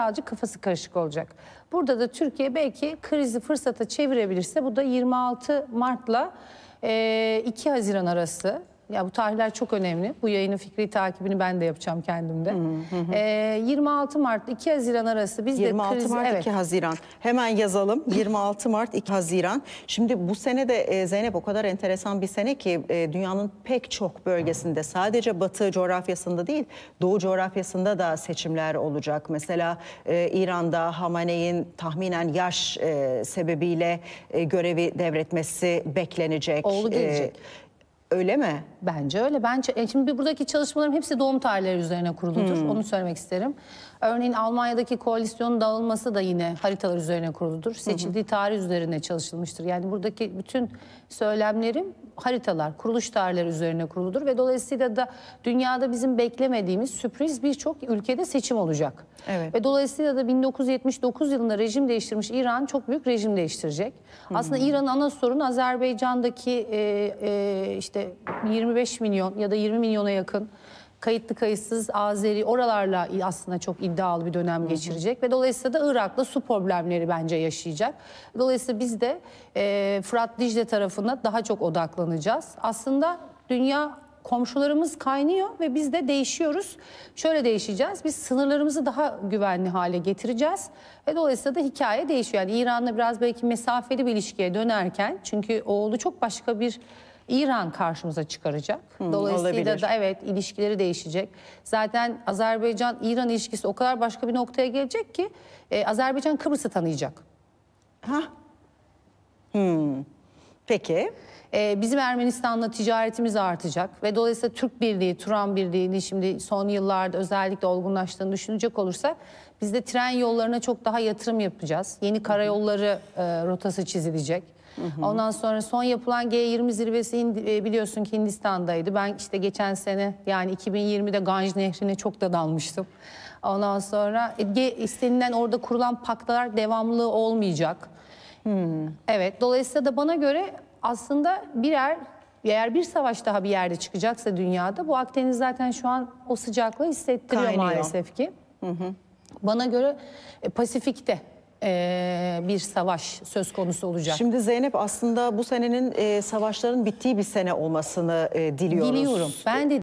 birazcık kafası karışık olacak. Burada da Türkiye belki krizi fırsata çevirebilirse bu da 26 Mart'la e, 2 Haziran arası. Ya bu tarihler çok önemli. Bu yayının fikri takibini ben de yapacağım kendimde. E, 26 Mart 2 Haziran arası biz 26 de kriz, Mart evet. 2 Haziran. Hemen yazalım. 26 Mart 2 Haziran. Şimdi bu sene de e, Zeynep o kadar enteresan bir sene ki e, dünyanın pek çok bölgesinde sadece Batı coğrafyasında değil Doğu coğrafyasında da seçimler olacak. Mesela e, İran'da Hamaney'in tahminen yaş e, sebebiyle e, görevi devretmesi beklenecek. Oğlu gelecek. E, öyle mi? Bence öyle. Bence e, şimdi buradaki çalışmalarım hepsi doğum tarihleri üzerine kuruludur. Hmm. Onu söylemek isterim. Örneğin Almanya'daki koalisyonun dağılması da yine haritalar üzerine kuruludur. Seçildiği tarih üzerine çalışılmıştır. Yani buradaki bütün söylemlerim haritalar, kuruluş tarihleri üzerine kuruludur ve dolayısıyla da dünyada bizim beklemediğimiz sürpriz birçok ülkede seçim olacak. Evet. Ve dolayısıyla da 1979 yılında rejim değiştirmiş İran çok büyük rejim değiştirecek. Aslında İran'ın ana sorunu Azerbaycan'daki e, e, işte 25 milyon ya da 20 milyona yakın kayıtlı kayıtsız Azeri oralarla aslında çok iddialı bir dönem geçirecek ve dolayısıyla da Irak'la su problemleri bence yaşayacak. Dolayısıyla biz de e, Fırat Dicle tarafına daha çok odaklanacağız. Aslında dünya komşularımız kaynıyor ve biz de değişiyoruz. Şöyle değişeceğiz. Biz sınırlarımızı daha güvenli hale getireceğiz. Ve dolayısıyla da hikaye değişiyor. Yani İran'la biraz belki mesafeli bir ilişkiye dönerken çünkü oğlu çok başka bir İran karşımıza çıkaracak. Dolayısıyla olabilir. da evet ilişkileri değişecek. Zaten Azerbaycan-İran ilişkisi o kadar başka bir noktaya gelecek ki e, Azerbaycan Kıbrıs'ı tanıyacak. Ha? Hmm. Peki. Ee, bizim Ermenistan'la ticaretimiz artacak ve dolayısıyla Türk Birliği, Turan Birliği'ni şimdi son yıllarda özellikle olgunlaştığını düşünecek olursak biz de tren yollarına çok daha yatırım yapacağız. Yeni karayolları e, rotası çizilecek. Ondan sonra son yapılan G20 zirvesi e, biliyorsun ki Hindistan'daydı. Ben işte geçen sene yani 2020'de Ganj Nehri'ne çok da dalmıştım. Ondan sonra e, istenilen orada kurulan paktlar devamlı olmayacak. Evet, dolayısıyla da bana göre aslında birer eğer bir savaş daha bir yerde çıkacaksa dünyada bu Akdeniz zaten şu an o sıcaklığı hissettiriyor Kaynıyor. maalesef ki. Bana göre e, Pasifik'te e, bir savaş söz konusu olacak. Şimdi Zeynep aslında bu senenin e, savaşların bittiği bir sene olmasını e, diliyoruz. Diliyorum. Ben de